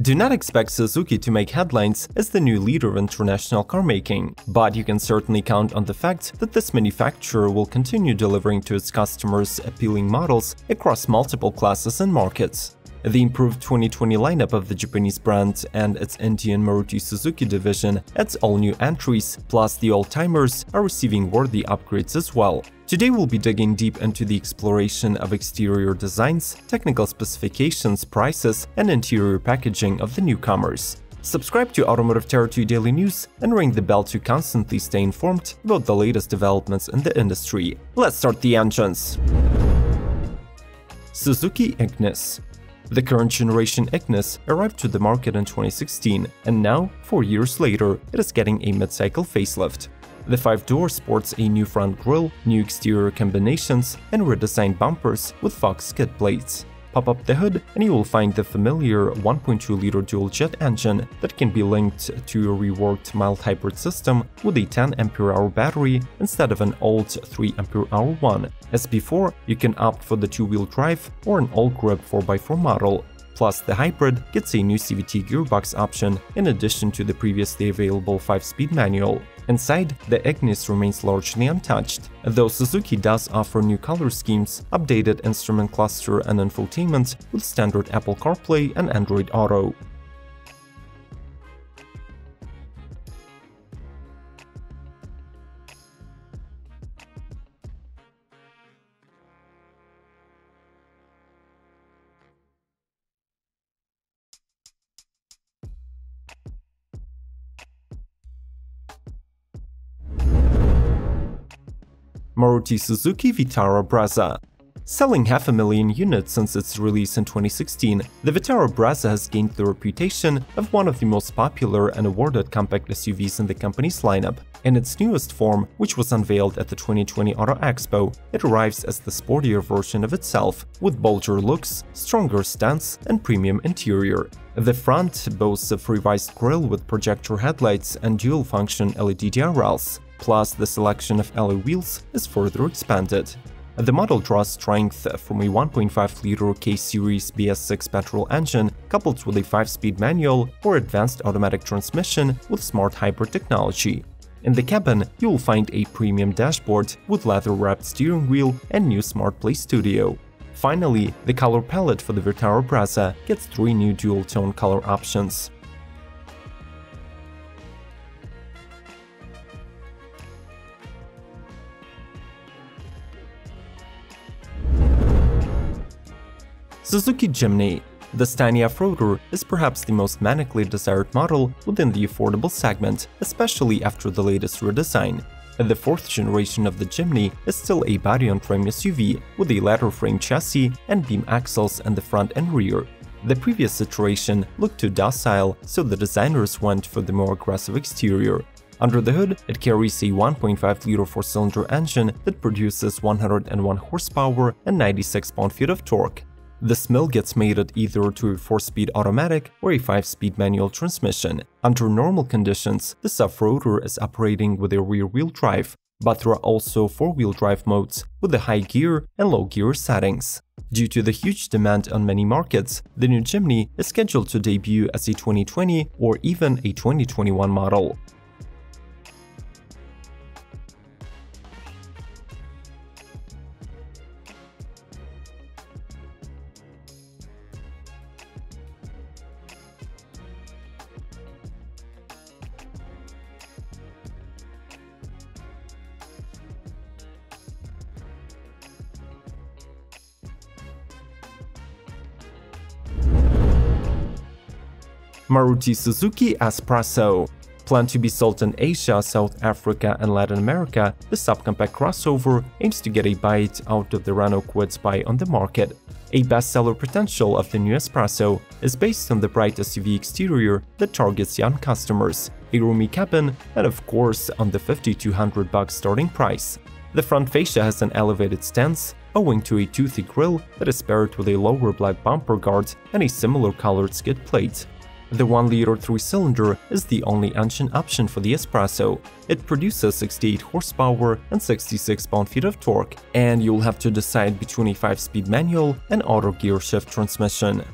Do not expect Suzuki to make headlines as the new leader of international car making, but you can certainly count on the fact that this manufacturer will continue delivering to its customers appealing models across multiple classes and markets. The improved 2020 lineup of the Japanese brand and its Indian Maruti Suzuki division adds all new entries, plus the old-timers are receiving worthy upgrades as well. Today we'll be digging deep into the exploration of exterior designs, technical specifications, prices, and interior packaging of the newcomers. Subscribe to Automotive Territory Daily News and ring the bell to constantly stay informed about the latest developments in the industry. Let's start the engines. Suzuki Ignis the current generation Ignis arrived to the market in 2016, and now, four years later, it is getting a mid-cycle facelift. The 5-door sports a new front grille, new exterior combinations, and redesigned bumpers with Fox skid plates. Pop up the hood and you will find the familiar 1.2-liter dual-jet engine that can be linked to a reworked mild hybrid system with a 10 Ah battery instead of an old 3 Ah one. As before, you can opt for the two-wheel drive or an all-grip 4x4 model, Plus, the hybrid gets a new CVT gearbox option in addition to the previously available 5-speed manual. Inside, the Ignis remains largely untouched, though Suzuki does offer new color schemes, updated instrument cluster and infotainment with standard Apple CarPlay and Android Auto. Maruti Suzuki Vitara Brezza. Selling half a million units since its release in 2016, the Vitara Brezza has gained the reputation of one of the most popular and awarded compact SUVs in the company's lineup. In its newest form, which was unveiled at the 2020 Auto Expo, it arrives as the sportier version of itself, with bolder looks, stronger stance, and premium interior. The front boasts a revised grille with projector headlights and dual-function LED DRLs plus the selection of alloy wheels is further expanded. The model draws strength from a 1.5-liter K-series BS6 petrol engine coupled with a 5-speed manual or advanced automatic transmission with smart hybrid technology. In the cabin, you will find a premium dashboard with leather-wrapped steering wheel and new Smart Play Studio. Finally, the color palette for the Vitara Brezza gets three new dual-tone color options. Suzuki Jimny the Scania Froder is perhaps the most manically desired model within the affordable segment, especially after the latest redesign. The fourth generation of the Jimny is still a body-on-frame SUV with a ladder frame chassis and beam axles in the front and rear. The previous iteration looked too docile, so the designers went for the more aggressive exterior. Under the hood, it carries a 1.5-liter four-cylinder engine that produces 101 horsepower and 96 pound-feet of torque. This mill gets mated either to a 4-speed automatic or a 5-speed manual transmission. Under normal conditions, the sub-rotor is operating with a rear-wheel drive, but there are also 4-wheel drive modes with the high gear and low gear settings. Due to the huge demand on many markets, the new Jimny is scheduled to debut as a 2020 or even a 2021 model. Maruti Suzuki S-Presso. Planned to be sold in Asia, South Africa and Latin America, the subcompact crossover aims to get a bite out of the Renault Kwid Spy on the market. A bestseller potential of the new S-Presso is based on the bright SUV exterior that targets young customers, a roomy cabin, and of course on the 5200 bucks starting price. The front fascia has an elevated stance, owing to a toothy grille that is paired with a lower black bumper guard and a similar colored skid plate. The 1-liter 3-cylinder is the only engine option for the S-Presso. It produces 68 horsepower and 66 pound-feet of torque, and you'll have to decide between a 5-speed manual and auto gear shift transmission.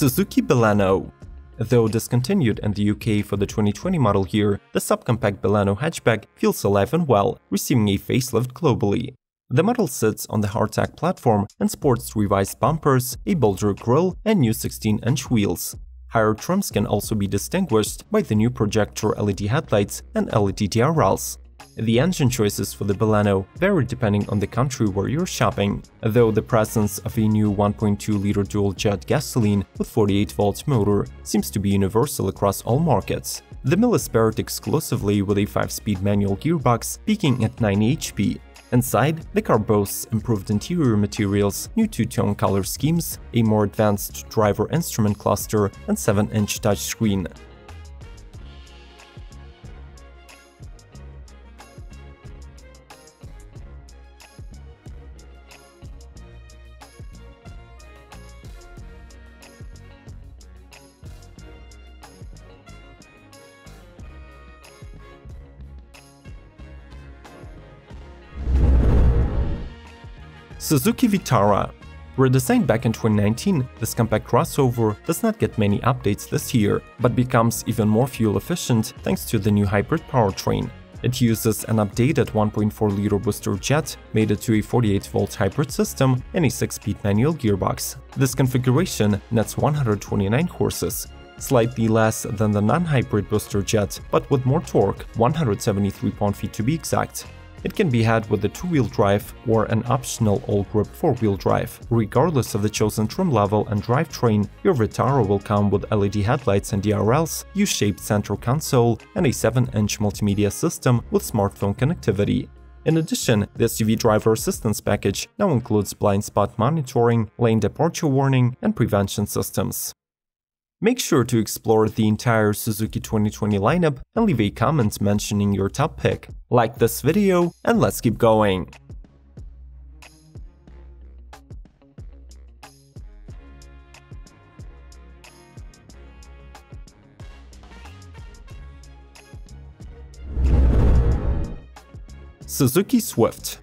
Suzuki Baleno Though discontinued in the UK for the 2020 model year, the subcompact Baleno hatchback feels alive and well, receiving a facelift globally. The model sits on the Heartect platform and sports revised bumpers, a bolder grille, and new 16-inch wheels. Higher trims can also be distinguished by the new projector LED headlights and LED DRLs. The engine choices for the Baleno vary depending on the country where you're shopping, though the presence of a new 1.2-liter dual-jet gasoline with 48-volt motor seems to be universal across all markets. The mill is paired exclusively with a 5-speed manual gearbox peaking at 9 HP. Inside, the car boasts improved interior materials, new two-tone color schemes, a more advanced driver instrument cluster, and 7-inch touchscreen. Suzuki Vitara Redesigned back in 2019, this compact crossover does not get many updates this year, but becomes even more fuel efficient thanks to the new hybrid powertrain. It uses an updated 1.4-liter booster jet, mated to a 48-volt hybrid system and a 6-speed manual gearbox. This configuration nets 129 horses, slightly less than the non-hybrid booster jet, but with more torque, 173 pound-feet to be exact. It can be had with a two-wheel drive or an optional all-grip four-wheel drive. Regardless of the chosen trim level and drivetrain, your Vitara will come with LED headlights and DRLs, U-shaped central console, and a 7-inch multimedia system with smartphone connectivity. In addition, the SUV driver assistance package now includes blind spot monitoring, lane departure warning, and prevention systems. Make sure to explore the entire Suzuki 2020 lineup and leave a comment mentioning your top pick. Like this video and let's keep going! Suzuki Swift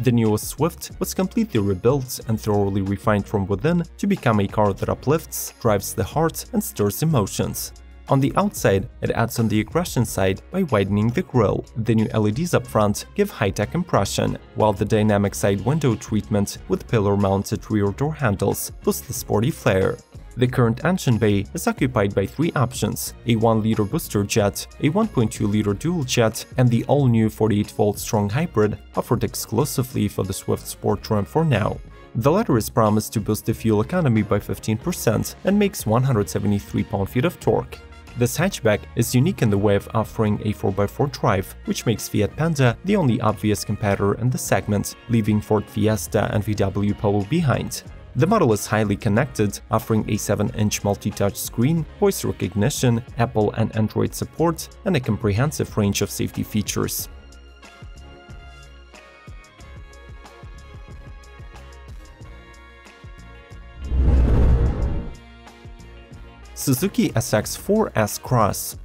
the newest Swift was completely rebuilt and thoroughly refined from within to become a car that uplifts, drives the heart, and stirs emotions. On the outside, it adds on the aggression side by widening the grille. The new LEDs up front give high-tech impression, while the dynamic side window treatment with pillar-mounted rear door handles boosts the sporty flair. The current engine bay is occupied by three options, a 1-liter booster jet, a 1.2-liter dual jet, and the all-new 48-volt strong hybrid offered exclusively for the Swift Sport trim for now. The latter is promised to boost the fuel economy by 15% and makes 173 pound-feet of torque. This hatchback is unique in the way of offering a 4x4 drive, which makes Fiat Panda the only obvious competitor in the segment, leaving Ford Fiesta and VW Polo behind. The model is highly connected, offering a 7-inch multi-touch screen, voice recognition, Apple and Android support, and a comprehensive range of safety features. Suzuki SX4 S-Cross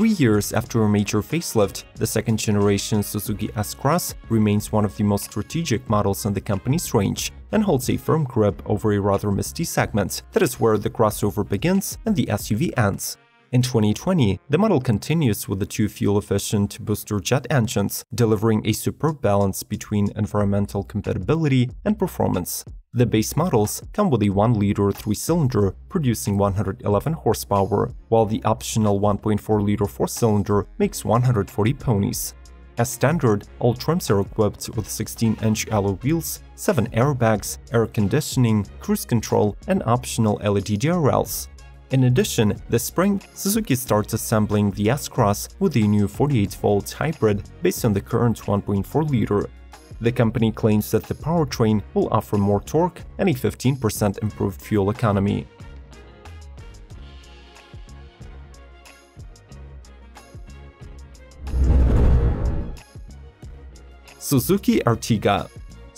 Three years after a major facelift, the second-generation Suzuki S-Cross remains one of the most strategic models in the company's range and holds a firm grip over a rather misty segment that is where the crossover begins and the SUV ends. In 2020, the model continues with the two fuel-efficient booster jet engines, delivering a superb balance between environmental compatibility and performance. The base models come with a 1-liter 3-cylinder producing 111 horsepower, while the optional 1.4-liter 4-cylinder makes 140 ponies. As standard, all trims are equipped with 16-inch alloy wheels, 7 airbags, air conditioning, cruise control, and optional LED DRLs. In addition, this spring, Suzuki starts assembling the S-Cross with a new 48-volt hybrid based on the current 1.4-liter. The company claims that the powertrain will offer more torque and a 15% improved fuel economy. Suzuki Ertiga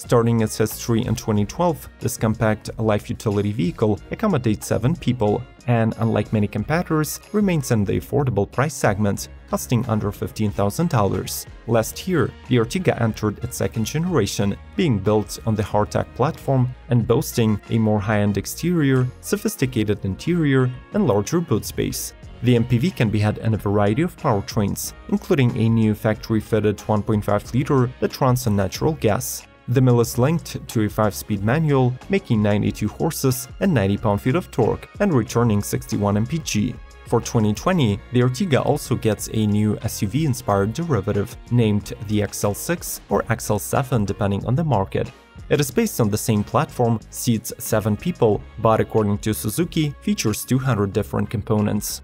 Starting its history in 2012, this compact life utility vehicle accommodates 7 people and, unlike many competitors, remains in the affordable price segment. costing under $15,000. Last year, the Ertiga entered its second generation, being built on the Heartect platform and boasting a more high-end exterior, sophisticated interior, and larger boot space. The MPV can be had in a variety of powertrains, including a new factory-fitted 1.5-liter that runs on natural gas. The mill is linked to a 5-speed manual, making 92 horses and 90 pound-feet of torque and returning 61 mpg. For 2020, the Ertiga also gets a new SUV-inspired derivative named the XL6 or XL7 depending on the market. It is based on the same platform, seats 7 people, but according to Suzuki, features 200 different components.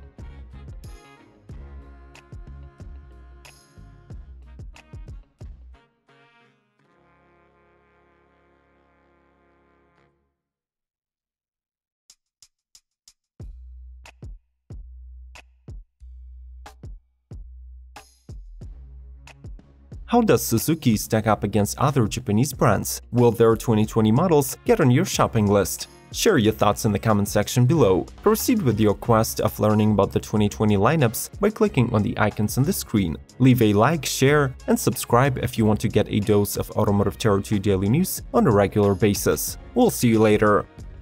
How does Suzuki stack up against other Japanese brands? Will their 2020 models get on your shopping list? Share your thoughts in the comment section below. Proceed with your quest of learning about the 2020 lineups by clicking on the icons on the screen. Leave a like, share, and subscribe if you want to get a dose of Automotive Territory daily news on a regular basis. We'll see you later.